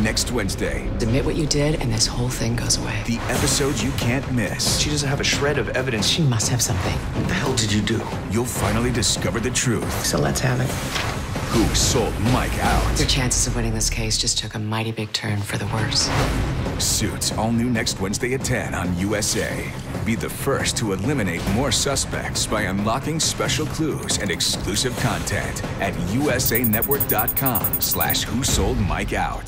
Next Wednesday, Admit what you did, and this whole thing goes away. the episode you can't miss. She doesn't have a shred of evidence. She must have something. What the hell did you do? You'll finally discover the truth. So let's have it. Who sold Mike out? Your chances of winning this case just took a mighty big turn for the worse. Suits, all new next Wednesday at 10 on USA. Be the first to eliminate more suspects by unlocking special clues and exclusive content at usanetwork.com slash who sold Mike out.